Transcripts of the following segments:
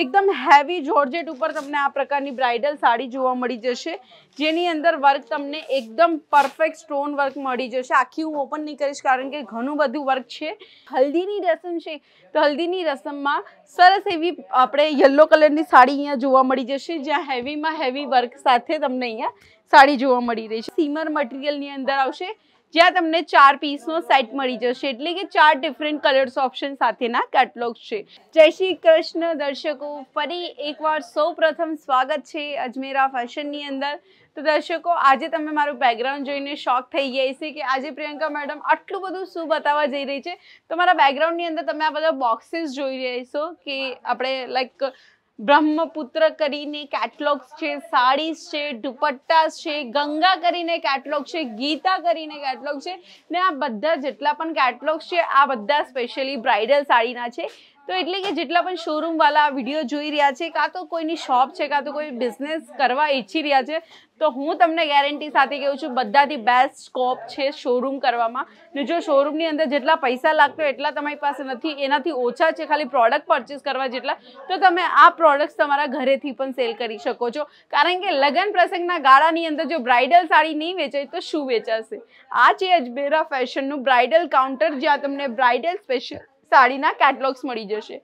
એકદમ heavy georgette ઉપર તમને આ પ્રકારની બ્રાઇડલ સાડી જોવા મળી જશે. જેની અંદર વર્ક તમને એકદમ પરફેક્ટ સ્ટોન વર્ક મળી જશે. આખી હું ઓપન નહીં કરીશ કારણ કે ઘણું બધું વર્ક છે. હલ્દીની રસમ છે. તો હલ્દીની રસમમાં સરસ એવી આપણે યલો કલરની સાડી અહીંયા જોવા મળી જશે. જ્યાં હેવીમાં હેવી વર્ક સાથે તમને અહીંયા સાડી જોવા મળી રહી છે. સીમર મટીરિયલની અંદર આવશે. જ્યાં તમને ચાર પીસનો સેટ મળી જશે. એટલે કે ચાર ડિફરન્ટ કલર્સ ઓપ્શન સાથેના કેટલોગ છે. જય શ્રી કૃષ્ણ દર્શકો, ફરી એકવાર સૌ પ્રથમ સ્વાગત છે અજમેરા ફેશનની અંદર. તો દર્શકો, આજે તમે મારું બેકગ્રાઉન્ડ જોઈને શોક થઈ ગયા છે કે આજે પ્રિયંકા મેડમ આટલું બધું શું બતાવવા જઈ રહી છે. તો મારા બેકગ્રાઉન્ડની અંદર તમે આ બધા બોક્સીસ જોઈ રહ્યા છો કે આપણે લાઈક બ્રહ્મપુત્ર કરીને કેટલોગ્સ છે સાડીઝ છે, દુપટ્ટાસ છે, ગંગા કરીને કેટલોગ છે, ગીતા કરીને કેટલોગ છે ને આ બધા જેટલા પણ કેટલોગ્સ છે, આ બધા સ્પેશિયલી બ્રાઇડલ સાડીના છે. તો એટલે કે જેટલા પણ શોરૂમ વાળા વીડિયો જોઈ રહ્યા છે, કાં તો કોઈની શોપ છે, કાં તો કોઈ બિઝનેસ કરવા ઈચ્છી રહ્યા છે, તો હું તમને ગેરંટી સાથે કહું છું, બધાથી બેસ્ટ સ્કોપ છે શોરૂમ કરવામાં. ને જો શોરૂમની અંદર જેટલા પૈસા લાગતો એટલા તમારી પાસે નથી, એનાથી ઓછા છે, ખાલી પ્રોડક્ટ પરચેસ કરવા જેટલા, તો તમે આ પ્રોડક્ટ્સ તમારા ઘરેથી પણ સેલ કરી શકો છો. કારણ કે લગ્ન પ્રસંગના ગાળાની અંદર જો બ્રાઇડલ સાડી નહીં વેચાય, તો શું વેચાશે? આ છે અજમેરા ફેશનનું બ્રાઇડલ કાઉન્ટર જ્યાં તમને બ્રાઇડલ સ્પેશિયલ સાડીના કેટલોગ્સ મળી જશે.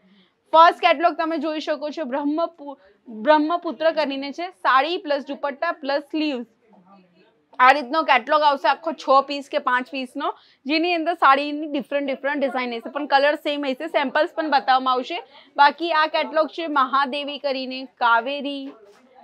ફર્સ્ટ કેટલોગ તમે જોઈ શકો છો બ્રહ્મ બ્રહ્મપુત્ર કરીને છે, sari plus dupatta plus sleeves આ રીતનો કેટલોગ આવશે આખો છ પીસ કે પાંચ પીસનો જેની અંદર સાડીની ડિફરન્ટ ડિફરન્ટ ડિઝાઇન હશે. પણ કલર સેમ હશે સેમ્પલ્સ પણ બતાવવામાં આવશે. બાકી આ કેટલોગ છે મહાદેવી કરીને, કાવેરી,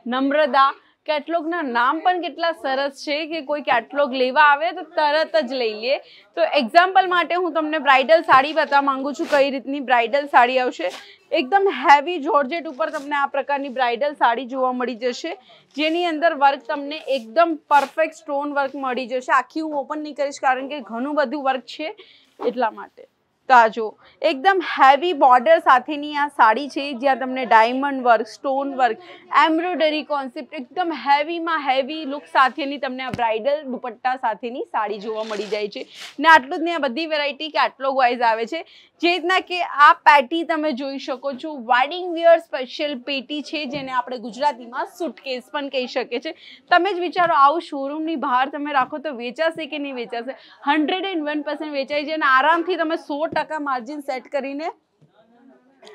નમ્રતા કેટલોગના નામ પણ કેટલા સરસ છે કે કોઈ કેટલોગ લેવા આવે તો તરત જ લઈ લે. તો એક્ઝામ્પલ માટે હું તમને બ્રાઇડલ સાડી બતાવવા માંગુ છું કઈ રીતની બ્રાઇડલ સાડી આવશે. એકદમ હેવી જોર્જેટ ઉપર તમને આ પ્રકારની બ્રાઇડલ સાડી જોવા મળી જશે. જેની અંદર વર્ક તમને એકદમ પરફેક્ટ સ્ટોન વર્ક મળી જશે. આખી હું ઓપન નહીં કરીશ કારણ કે ઘણું બધું વર્ક છે એટલા માટે. તો આ જો એકદમ હેવી બોર્ડર સાથેની આ સાડી છે, જ્યાં તમને diamond work stone work embroidery concept એકદમ હેવીમાં હેવી લુક સાથેની તમને આ બ્રાઇડલ દુપટ્ટા સાથેની સાડી જોવા મળી જાય છે. ને આટલું જ નહીં આ બધી વેરાયટી કેટલોગ વાઇઝ આવે છે. જે રીતના કે આ પેટી તમે જોઈ શકો છો વાડિંગ વિયર સ્પેશિયલ પેટી છે, જેને આપણે ગુજરાતીમાં સુટકેસ પણ કહી શકીએ છીએ. તમે જ વિચારો, આવું શોરૂમની બહાર તમે રાખો તો વેચાશે કે નહીં વેચાશે? હંડ્રેડ એન્ડ વન પર્સન્ટ વેચાય છે અને આરામથી તમે સો ટકા માર્જિન સેટ કરીને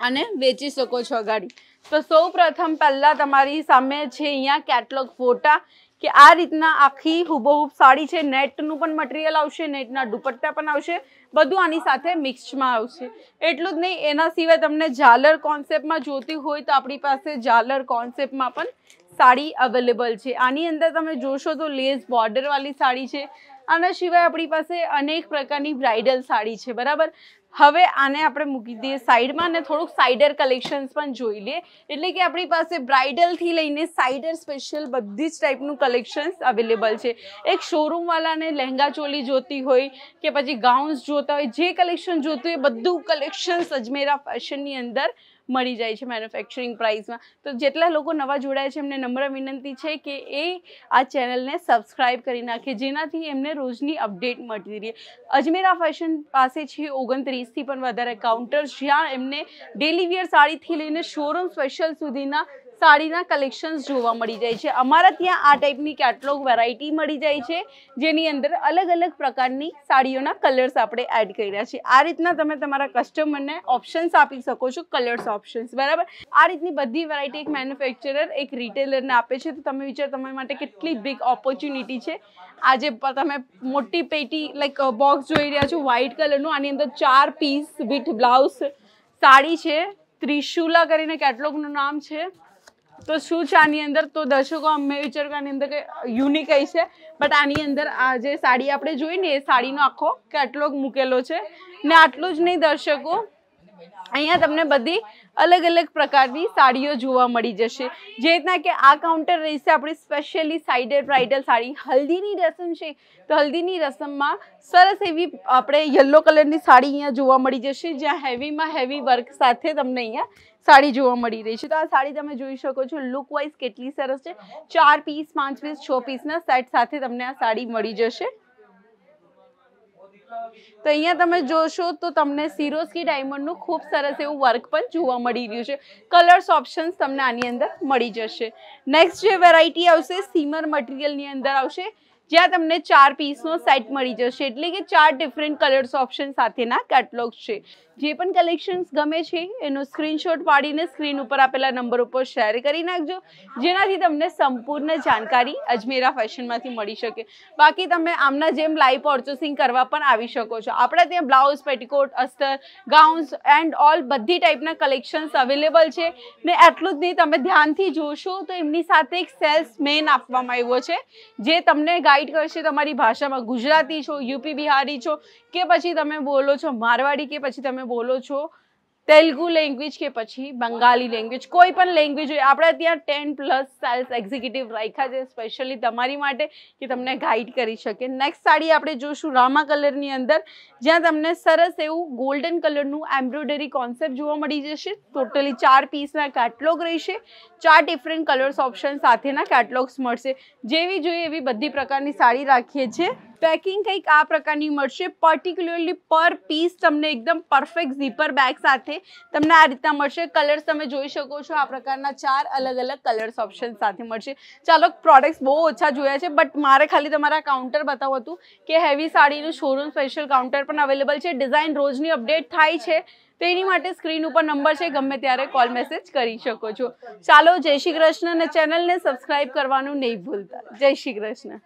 અને વેચી શકો છો ગાડી તો સૌ પ્રથમ પહેલાં તમારી સામે છે અહીંયા કેટલોગ ફોટા કે આ રીતના આખી હુબહુબ સાડી છે. નેટનું પણ મટીરિયલ આવશે, નેટના દુપટ્ટા પણ આવશે, બધું આની સાથે મિક્સમાં આવશે. એટલું જ નહીં, એના સિવાય તમને ઝાલર કોન્સેપ્ટમાં જોતી હોય તો આપણી પાસે ઝાલર કોન્સેપ્ટમાં પણ સાડી અવેલેબલ છે. આની અંદર તમે જોશો તો લેસ બોર્ડરવાળી સાડી છે આના સિવાય આપણી પાસે અનેક પ્રકારની બ્રાઇડલ સાડી છે, બરાબર? હવે આને આપણે મૂકી દઈએ સાઈડમાં અને થોડુંક સાઇડર કલેક્શન્સ પણ જોઈ લઈએ. એટલે કે આપણી પાસે બ્રાઇડલથી લઈને સાઇડર સ્પેશિયલ બધી જ ટાઈપનું કલેક્શન્સ અવેલેબલ છે. એક શોરૂમવાળાને લહેંગા ચોલી જોતી હોય કે પછી ગાઉન્સ જોતા હોય, જે કલેક્શન જોતું હોય બધું કલેક્શન્સ અજમેરા ફેશનની અંદર મળી જાય છે મેન્યુફેક્ચરિંગ પ્રાઇસમાં તો જેટલા લોકો નવા જોડાયા છે, એમને નમ્ર વિનંતી છે કે એ આ ચેનલને સબસ્ક્રાઈબ કરી નાખે, જેનાથી એમને રોજની અપડેટ મળતી રહે. અજમેરા ફેશન પાસે છે ઓગણત્રીસથી પણ વધારે કાઉન્ટર્સ જ્યાં એમને ડેલી વિયર સાડીથી લઈને શોરૂમ સ્પેશિયલ સુધીના સાડીના કલેક્શન્સ જોવા મળી જાય છે. અમારા ત્યાં આ ટાઈપની કેટલોગ વેરાયટી મળી જાય છે, જેની અંદર અલગ અલગ પ્રકારની સાડીઓના કલર્સ આપણે એડ કર્યા છે. આ રીતના તમે તમારા કસ્ટમરને ઓપ્શન્સ આપી શકો છો કલર્સ ઓપ્શન્સ બરાબર? આ રીતની બધી વેરાયટી એક મેન્યુફેક્ચરર એક રિટેલરને આપે છે. તો તમે વિચાર, તમારી માટે કેટલી બિગ ઓપોર્ચ્યુનિટી છે. આજે તમે મોટી પેટી લાઈક બોક્સ જોઈ રહ્યા છો વ્હાઇટ કલરનું આની અંદર ચાર પીસ વિથ બ્લાઉઝ સાડી છે, ત્રિશુલા કરીને કેટલોગનું નામ છે. તો શું છે આની અંદર? તો દર્શકો, અમે વિચાર આની અંદર કંઈ યુનિક કઈ છે બટ આની અંદર આ જે સાડી આપણે જોઈ ને એ સાડીનો આખો કેટલોગ મૂકેલો છે. ને આટલું જ નહીં દર્શકો અહીંયા તમને બધી અલગ અલગ પ્રકારની સાડીઓ જોવા મળી જશે. જે રીતના કે આ કાઉન્ટર રહેશે આપણી સ્પેશિયલી સાઇડેડ બ્રાઇડલ સાડી. હલ્દીની રસમ છે. તો હલ્દીની રસમમાં સરસ એવી આપણે યલો કલરની સાડી અહીંયા જોવા મળી જશે. જ્યાં હેવીમાં હેવી વર્ક સાથે તમને અહીંયા સાડી જોવા મળી રહી છે. તો આ સાડી તમે જોઈ શકો છો. લુક વાઇઝ કેટલી સરસ છે. ચાર પીસ પાંચ પીસ છ પીસના સેટ સાથે તમને આ સાડી મળી જશે. તો અહીંયા તમે જોશો તો તમને સિરોસ્કી ડાયમંડનું ખૂબ સરસ એવું વર્ક પણ જોવા મળી રહ્યું છે. કલર્સ ઓપ્શન્સ તમને આની અંદર મળી જશે. નેક્સ્ટ જે વેરાયટી આવશે સીમર મટીરિયલની અંદર આવશે. જ્યાં તમને ચાર પીસનો સેટ મળી જશે. એટલે કે ચાર ડિફરન્ટ કલર્સ ઓપ્શન સાથેના કેટલોગ છે. જે પણ કલેક્શન્સ ગમે છે, એનો સ્ક્રીનશોટ પાડીને સ્ક્રીન ઉપર આપેલા નંબર ઉપર શેર કરી નાખજો. જેનાથી તમને સંપૂર્ણ જાણકારી અજમેરા ફેશનમાંથી મળી શકે. બાકી તમે આમના જેમ લાઈવ પર્ચેસિંગ કરવા પણ આવી શકો છો. આપણા ત્યાં બ્લાઉઝ પેટીકોટ અસ્તર ગાઉન્સ એન્ડ ઓલ બધી ટાઈપના કલેક્શન્સ અવેલેબલ છે. ને એટલું જ નહીં, તમે ધ્યાનથી જોશો તો એમની સાથે એક સેલ્સ મેન આપવામાં આવ્યો છે. જે તમને ગાઈડ કરશે તમારી ભાષામાં ગુજરાતી છો, યુપી બિહારી છો, કે પછી તમે બોલો છો, મારવાડી કે પછી તમે બોલો છો? તેલુગુ લેંગ્વેજ કે પછી બંગાળી લેંગ્વેજ કોઈ પણ લેંગ્વેજ હોય આપણે ત્યાં ટેન પ્લસ સેલ્સ એક્ઝિક્યુટિવ રાખ્યા છે સ્પેશિયલી તમારી માટે કે તમને ગાઈડ કરી શકે નેક્સ્ટ સાડી આપણે જોશું રામા કલરની અંદર જ્યાં તમને સરસ એવું ગોલ્ડન કલરનું એમ્બ્રોઇડરી કોન્સેપ્ટ જોવા મળી જશે ટોટલી ચાર પીસના કેટલોગ રહેશે ચાર ડિફરન્ટ કલર્સ ઓપ્શન સાથેના કેટલોગ્સ મળશે જેવી જોઈએ એવી બધી પ્રકારની સાડી રાખીએ છીએ પેકિંગ કંઈક આ પ્રકારની મળશે. પર્ટિક્યુલરલી પર પીસ તમને એકદમ પરફેક્ટ ઝીપર બેગ સાથે તમને આ રીતના મળશે. કલર્સ તમે જોઈ શકો છો, આ પ્રકારના ચાર અલગ અલગ કલર્સ ઓપ્શન સાથે મળશે. ચાલો પ્રોડક્ટ્સ બહુ ઓછા જોયા છે બટ મારે ખાલી તમારા કાઉન્ટર બતાવવું હતું કે હેવી સાડીનું શોરૂમ સ્પેશિયલ કાઉન્ટર પણ અવેલેબલ છે. ડિઝાઇન રોજની અપડેટ થાય છે. તો એની માટે સ્ક્રીન ઉપર નંબર છે, ગમે ત્યારે કોલ મેસેજ કરી શકો છો. ચાલો, જય શ્રી કૃષ્ણ અને ચેનલને સબસ્ક્રાઈબ કરવાનું નહીં ભૂલતા. જય શ્રી કૃષ્ણ.